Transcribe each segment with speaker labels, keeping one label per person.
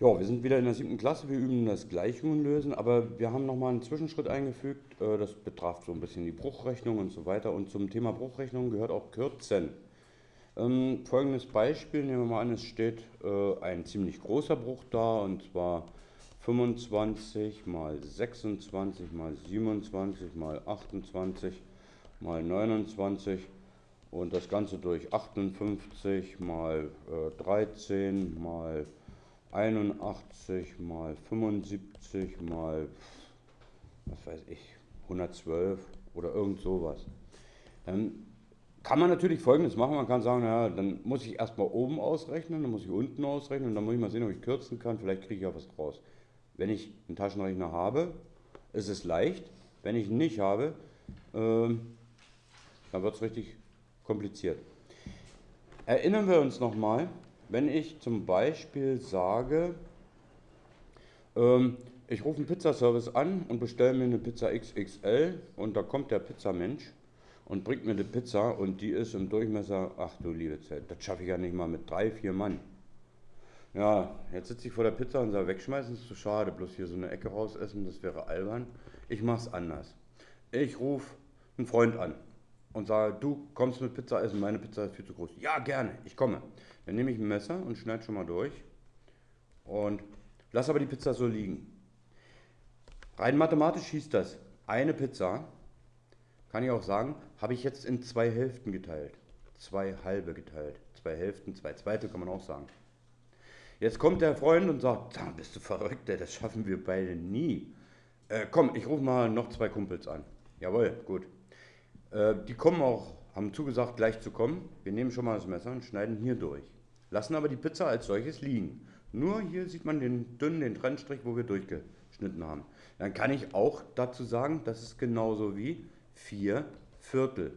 Speaker 1: Ja, wir sind wieder in der siebten Klasse, wir üben das Gleichungen lösen, aber wir haben nochmal einen Zwischenschritt eingefügt, äh, das betraf so ein bisschen die Bruchrechnung und so weiter. Und zum Thema Bruchrechnung gehört auch Kürzen. Ähm, folgendes Beispiel, nehmen wir mal an, es steht äh, ein ziemlich großer Bruch da, und zwar 25 mal 26 mal 27 mal 28 mal 29 und das Ganze durch 58 mal äh, 13 mal 81 mal 75 mal, was weiß ich, 112 oder irgend sowas. Dann kann man natürlich folgendes machen, man kann sagen, naja, dann muss ich erstmal oben ausrechnen, dann muss ich unten ausrechnen und dann muss ich mal sehen, ob ich kürzen kann, vielleicht kriege ich ja was draus. Wenn ich einen Taschenrechner habe, ist es leicht, wenn ich ihn nicht habe, äh, dann wird es richtig kompliziert. Erinnern wir uns nochmal, wenn ich zum Beispiel sage, ähm, ich rufe einen Pizzaservice an und bestelle mir eine Pizza XXL und da kommt der Pizzamensch und bringt mir eine Pizza und die ist im Durchmesser, ach du liebe Zeit, das schaffe ich ja nicht mal mit drei, vier Mann. Ja, jetzt sitze ich vor der Pizza und sage, wegschmeißen ist zu schade, bloß hier so eine Ecke rausessen, das wäre albern. Ich mache es anders. Ich rufe einen Freund an und sage, du kommst mit Pizza essen, meine Pizza ist viel zu groß. Ja, gerne, ich komme. Dann nehme ich ein Messer und schneide schon mal durch und lasse aber die Pizza so liegen. Rein mathematisch hieß das, eine Pizza, kann ich auch sagen, habe ich jetzt in zwei Hälften geteilt. Zwei halbe geteilt. Zwei Hälften, zwei Zweite kann man auch sagen. Jetzt kommt der Freund und sagt, bist du verrückt, das schaffen wir beide nie. Äh, komm, ich rufe mal noch zwei Kumpels an. Jawohl, gut. Äh, die kommen auch, haben zugesagt, gleich zu kommen. Wir nehmen schon mal das Messer und schneiden hier durch. Lassen aber die Pizza als solches liegen. Nur hier sieht man den dünnen, den Trennstrich, wo wir durchgeschnitten haben. Dann kann ich auch dazu sagen, das ist genauso wie vier Viertel.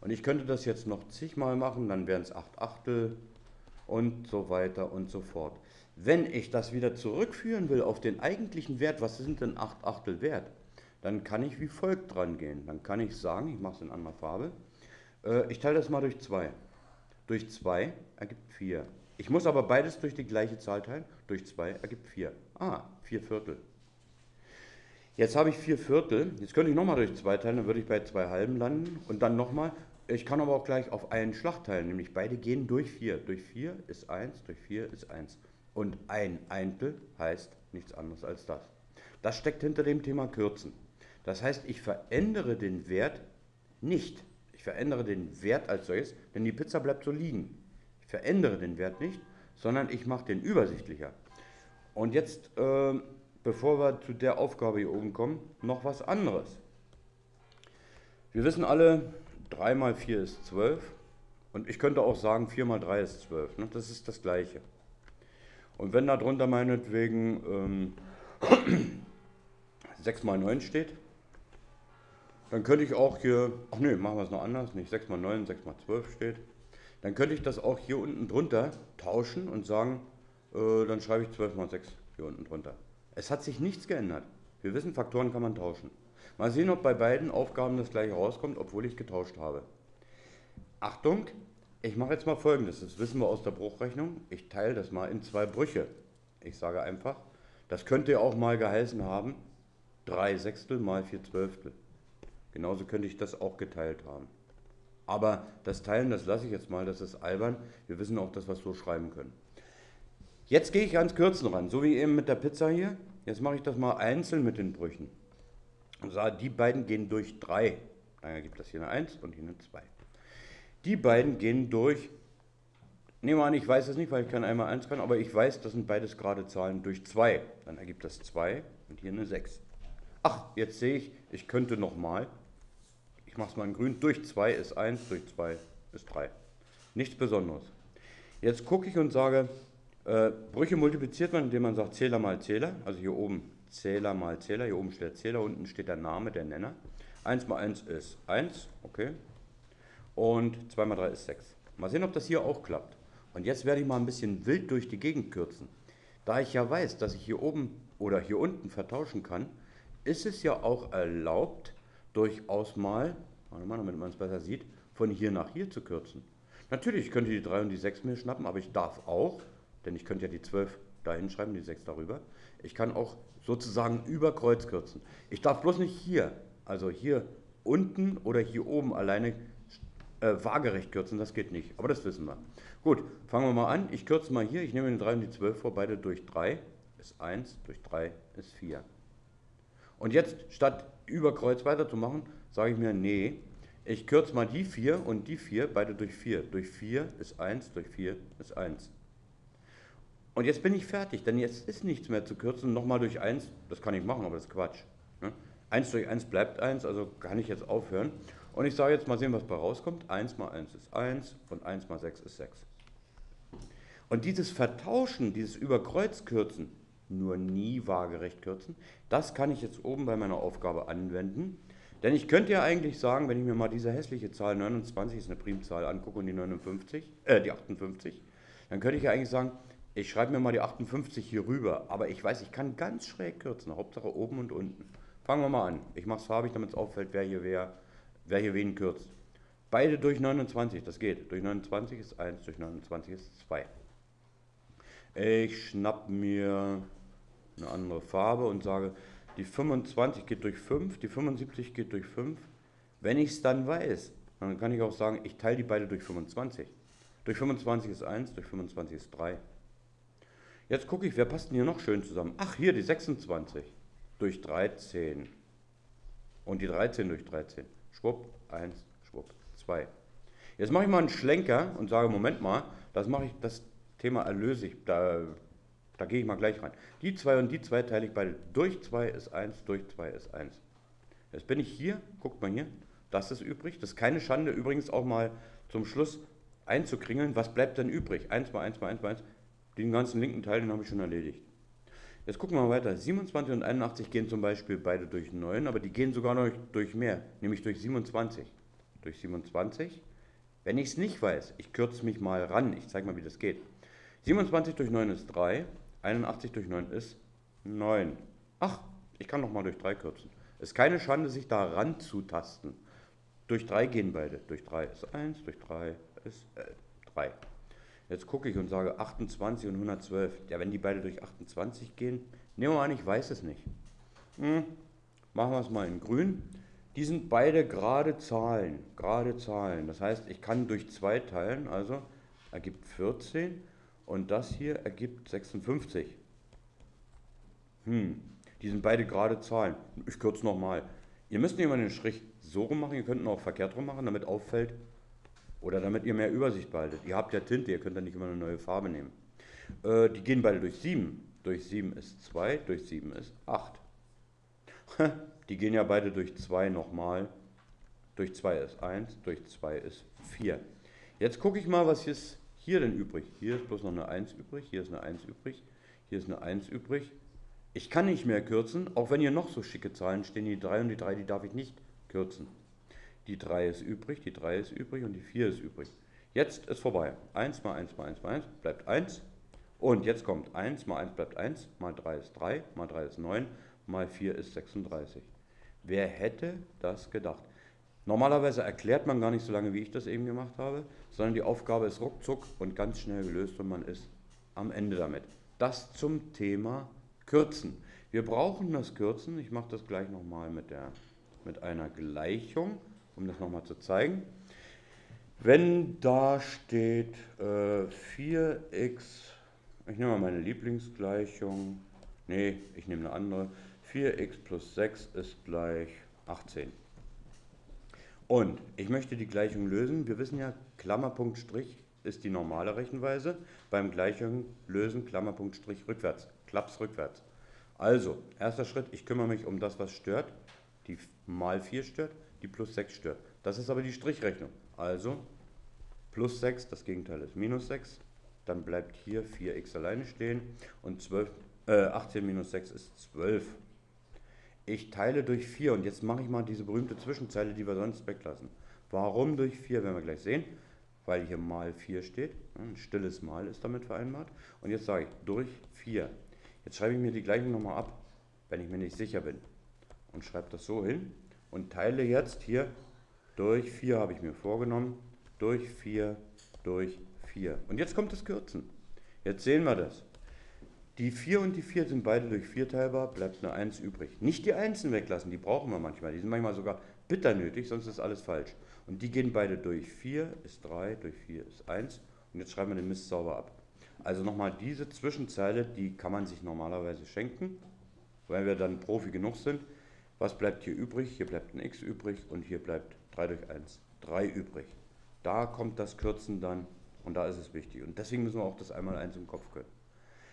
Speaker 1: Und ich könnte das jetzt noch zigmal machen, dann wären es acht Achtel und so weiter und so fort. Wenn ich das wieder zurückführen will auf den eigentlichen Wert, was sind denn acht Achtel wert? Dann kann ich wie folgt dran gehen. Dann kann ich sagen, ich mache es in anderer Farbe, äh, ich teile das mal durch 2. Durch 2 ergibt 4. Ich muss aber beides durch die gleiche Zahl teilen. Durch 2 ergibt 4. Ah, 4 Viertel. Jetzt habe ich 4 Viertel. Jetzt könnte ich nochmal durch 2 teilen, dann würde ich bei 2 halben landen. Und dann nochmal. Ich kann aber auch gleich auf einen Schlag teilen, nämlich beide gehen durch 4. Durch 4 ist 1, durch 4 ist 1. Und ein Eintel heißt nichts anderes als das. Das steckt hinter dem Thema Kürzen. Das heißt, ich verändere den Wert nicht. Ich verändere den Wert als solches, denn die Pizza bleibt so liegen. Ich verändere den Wert nicht, sondern ich mache den übersichtlicher. Und jetzt, äh, bevor wir zu der Aufgabe hier oben kommen, noch was anderes. Wir wissen alle, 3 mal 4 ist 12. Und ich könnte auch sagen, 4 mal 3 ist 12. Ne? Das ist das Gleiche. Und wenn darunter meinetwegen ähm, 6 mal 9 steht, dann könnte ich auch hier, ach nee, machen wir es noch anders, nicht 6 mal 9, 6 mal 12 steht. Dann könnte ich das auch hier unten drunter tauschen und sagen, äh, dann schreibe ich 12 mal 6 hier unten drunter. Es hat sich nichts geändert. Wir wissen, Faktoren kann man tauschen. Mal sehen, ob bei beiden Aufgaben das gleiche rauskommt, obwohl ich getauscht habe. Achtung, ich mache jetzt mal folgendes, das wissen wir aus der Bruchrechnung. Ich teile das mal in zwei Brüche. Ich sage einfach, das könnte auch mal geheißen haben, 3 Sechstel mal 4 Zwölftel. Genauso könnte ich das auch geteilt haben. Aber das Teilen, das lasse ich jetzt mal, das ist albern. Wir wissen auch, dass wir es so schreiben können. Jetzt gehe ich ans Kürzen ran, so wie eben mit der Pizza hier. Jetzt mache ich das mal einzeln mit den Brüchen. Sage, die beiden gehen durch 3. Dann ergibt das hier eine 1 und hier eine 2. Die beiden gehen durch, nehmen wir an, ich weiß es nicht, weil ich kann einmal 1 kann, aber ich weiß, das sind beides gerade Zahlen durch 2. Dann ergibt das 2 und hier eine 6. Ach, jetzt sehe ich, ich könnte nochmal ich mache es mal in grün, durch 2 ist 1, durch 2 ist 3. Nichts Besonderes. Jetzt gucke ich und sage, äh, Brüche multipliziert man, indem man sagt Zähler mal Zähler, also hier oben Zähler mal Zähler, hier oben steht der Zähler, unten steht der Name, der Nenner. 1 mal 1 ist 1, okay. Und 2 mal 3 ist 6. Mal sehen, ob das hier auch klappt. Und jetzt werde ich mal ein bisschen wild durch die Gegend kürzen. Da ich ja weiß, dass ich hier oben oder hier unten vertauschen kann, ist es ja auch erlaubt, durchaus mal, warte mal, damit man es besser sieht, von hier nach hier zu kürzen. Natürlich könnte ich die 3 und die 6 mir schnappen, aber ich darf auch, denn ich könnte ja die 12 da hinschreiben, die 6 darüber. Ich kann auch sozusagen über Kreuz kürzen. Ich darf bloß nicht hier, also hier unten oder hier oben alleine äh, waagerecht kürzen, das geht nicht. Aber das wissen wir. Gut, fangen wir mal an. Ich kürze mal hier, ich nehme den 3 und die 12 vor, beide durch 3 ist 1, durch 3 ist 4. Und jetzt, statt über Kreuz weiterzumachen, sage ich mir, nee, ich kürze mal die 4 und die 4, beide durch 4. Durch 4 ist 1, durch 4 ist 1. Und jetzt bin ich fertig, denn jetzt ist nichts mehr zu kürzen. Nochmal durch 1, das kann ich machen, aber das ist Quatsch. Ne? 1 durch 1 bleibt 1, also kann ich jetzt aufhören. Und ich sage jetzt mal sehen, was bei rauskommt. 1 mal 1 ist 1 und 1 mal 6 ist 6. Und dieses Vertauschen, dieses Überkreuzkürzen, nur nie waagerecht kürzen, das kann ich jetzt oben bei meiner Aufgabe anwenden. Denn ich könnte ja eigentlich sagen, wenn ich mir mal diese hässliche Zahl 29 ist eine Primzahl angucke und die 59, äh, die 58, dann könnte ich ja eigentlich sagen, ich schreibe mir mal die 58 hier rüber, aber ich weiß, ich kann ganz schräg kürzen, Hauptsache oben und unten. Fangen wir mal an. Ich mache es farbig, damit es auffällt, wer hier, wer, wer hier wen kürzt. Beide durch 29, das geht. Durch 29 ist 1, durch 29 ist 2. Ich schnapp mir eine andere Farbe und sage, die 25 geht durch 5, die 75 geht durch 5. Wenn ich es dann weiß, dann kann ich auch sagen, ich teile die beide durch 25. Durch 25 ist 1, durch 25 ist 3. Jetzt gucke ich, wer passt denn hier noch schön zusammen? Ach, hier die 26 durch 13. Und die 13 durch 13. Schwupp, 1, schwupp, 2. Jetzt mache ich mal einen Schlenker und sage, Moment mal, das mache ich, das Thema erlöse ich, da, da gehe ich mal gleich rein. Die 2 und die 2 teile ich beide. Durch 2 ist 1, durch 2 ist 1. Jetzt bin ich hier, guckt mal hier, das ist übrig. Das ist keine Schande, übrigens auch mal zum Schluss einzukringeln. Was bleibt denn übrig? 1 mal 1 mal 1 mal 1. Den ganzen linken Teil, den habe ich schon erledigt. Jetzt gucken wir mal weiter. 27 und 81 gehen zum Beispiel beide durch 9, aber die gehen sogar noch durch mehr, nämlich durch 27. Durch 27. Wenn ich es nicht weiß, ich kürze mich mal ran, ich zeige mal, wie das geht. 27 durch 9 ist 3, 81 durch 9 ist 9. Ach, ich kann noch mal durch 3 kürzen. Ist keine Schande, sich da ranzutasten. Durch 3 gehen beide. Durch 3 ist 1, durch 3 ist äh, 3. Jetzt gucke ich und sage 28 und 112. Ja, wenn die beide durch 28 gehen, nehmen wir an, ich weiß es nicht. Hm, machen wir es mal in grün. Die sind beide gerade Zahlen, gerade Zahlen. Das heißt, ich kann durch 2 teilen, also ergibt 14 und das hier ergibt 56. Hm, die sind beide gerade Zahlen. Ich kürze nochmal. Ihr müsst nicht immer den Strich so rum machen, ihr könnt ihn auch verkehrt rum machen, damit auffällt, oder damit ihr mehr Übersicht behaltet. Ihr habt ja Tinte, ihr könnt ja nicht immer eine neue Farbe nehmen. Äh, die gehen beide durch 7. Durch 7 ist 2, durch 7 ist 8. die gehen ja beide durch 2 nochmal. Durch 2 ist 1, durch 2 ist 4. Jetzt gucke ich mal, was ist hier denn übrig. Hier ist bloß noch eine 1 übrig, hier ist eine 1 übrig, hier ist eine 1 übrig. Ich kann nicht mehr kürzen, auch wenn hier noch so schicke Zahlen stehen, die 3 und die 3, die darf ich nicht kürzen. Die 3 ist übrig, die 3 ist übrig und die 4 ist übrig. Jetzt ist vorbei. 1 mal 1 mal 1 mal 1 bleibt 1. Und jetzt kommt 1 mal 1 bleibt 1, mal 3 ist 3, mal 3 ist 9, mal 4 ist 36. Wer hätte das gedacht? Normalerweise erklärt man gar nicht so lange, wie ich das eben gemacht habe, sondern die Aufgabe ist ruckzuck und ganz schnell gelöst und man ist am Ende damit. Das zum Thema Kürzen. Wir brauchen das Kürzen, ich mache das gleich nochmal mit, mit einer Gleichung um das nochmal zu zeigen. Wenn da steht äh, 4x, ich nehme mal meine Lieblingsgleichung, nee, ich nehme eine andere, 4x plus 6 ist gleich 18. Und ich möchte die Gleichung lösen. Wir wissen ja, Klammerpunkt Strich ist die normale Rechenweise. Beim Gleichung lösen Klammerpunkt Strich rückwärts, Klaps rückwärts. Also, erster Schritt, ich kümmere mich um das, was stört. Die mal 4 stört die plus 6 stört. Das ist aber die Strichrechnung. Also plus 6, das Gegenteil ist minus 6. Dann bleibt hier 4x alleine stehen und 12, äh, 18 minus 6 ist 12. Ich teile durch 4 und jetzt mache ich mal diese berühmte Zwischenzeile, die wir sonst weglassen. Warum durch 4, werden wir gleich sehen, weil hier mal 4 steht. Ein stilles Mal ist damit vereinbart. Und jetzt sage ich durch 4. Jetzt schreibe ich mir die Gleichung nochmal ab, wenn ich mir nicht sicher bin. Und schreibe das so hin und teile jetzt hier durch 4 habe ich mir vorgenommen, durch 4, durch 4. Und jetzt kommt das Kürzen. Jetzt sehen wir das. Die 4 und die 4 sind beide durch 4 teilbar, bleibt eine 1 übrig. Nicht die Einsen weglassen, die brauchen wir manchmal. Die sind manchmal sogar bitter nötig, sonst ist alles falsch. Und die gehen beide durch 4 ist 3, durch 4 ist 1. Und jetzt schreiben wir den Mist sauber ab. Also nochmal diese Zwischenzeile, die kann man sich normalerweise schenken, weil wir dann Profi genug sind. Was bleibt hier übrig? Hier bleibt ein x übrig und hier bleibt 3 durch 1, 3 übrig. Da kommt das Kürzen dann und da ist es wichtig. Und deswegen müssen wir auch das einmal eins im Kopf können.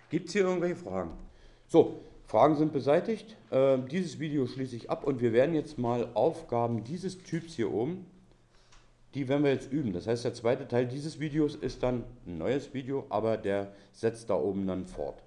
Speaker 1: Gibt es hier irgendwelche Fragen? So, Fragen sind beseitigt. Äh, dieses Video schließe ich ab und wir werden jetzt mal Aufgaben dieses Typs hier oben, die werden wir jetzt üben. Das heißt, der zweite Teil dieses Videos ist dann ein neues Video, aber der setzt da oben dann fort.